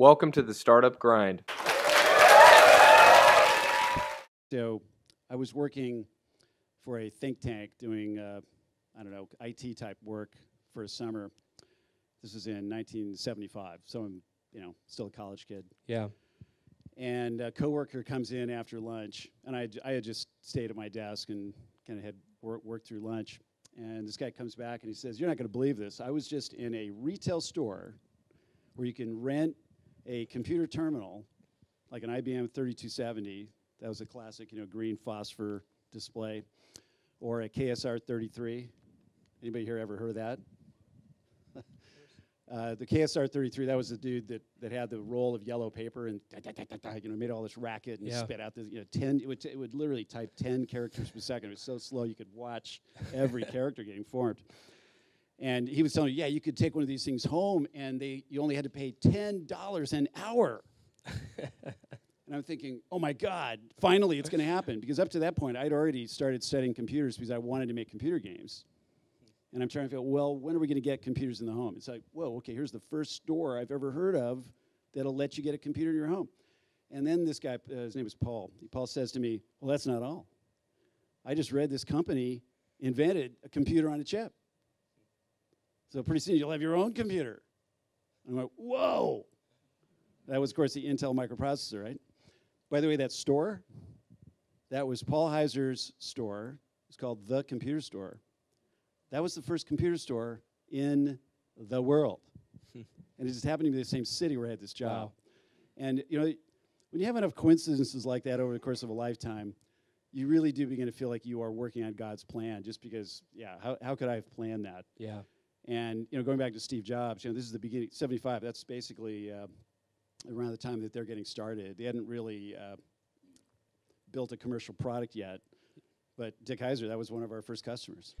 Welcome to the Startup Grind. So I was working for a think tank doing, uh, I don't know, IT type work for a summer. This was in 1975, so I'm, you know, still a college kid. Yeah. And a coworker comes in after lunch, and I had just stayed at my desk and kind of had work, worked through lunch. And this guy comes back and he says, "You're not going to believe this. I was just in a retail store where you can rent a computer terminal, like an IBM 3270. That was a classic, you know, green phosphor display, or a KSR 33. Anybody here ever heard of that? Uh, the KSR 33, that was the dude that, that had the roll of yellow paper and da, da, da, you know made all this racket and Yeah. spit out the you know 10 it would, t- it would literally type 10 characters per second. It was so slow you could watch every character getting formed. And he was telling me, yeah, you could take one of these things home and they you only had to pay ten dollars an hour. and I'm thinking, oh my God, finally it's going to happen. Because up to that point, I'd already started studying computers because I wanted to make computer games. And I'm trying to figure, well, when are we going to get computers in the home? It's like, whoa, okay, here's the first store I've ever heard of that'll let you get a computer in your home. And then this guy, uh, his name is Paul. Paul says to me, well, that's not all. I just read this company invented a computer on a chip. So pretty soon you'll have your own computer. I'm like, whoa. That was, of course, the Intel microprocessor, right? By the way, that store, that was Paul Heiser's store. It's called The Computer Store. That was the first computer store in the world. and it just happened to be the same city where I had this job. Wow. And, you know, when you have enough coincidences like that over the course of a lifetime, you really do begin to feel like you are working on God's plan just because, yeah, how, how could I have planned that? Yeah. And you know, going back to Steve Jobs, you know, this is the beginning. Seventy-five. That's basically uh, around the time that they're getting started. They hadn't really uh, built a commercial product yet, but Dick Heiser, that was one of our first customers.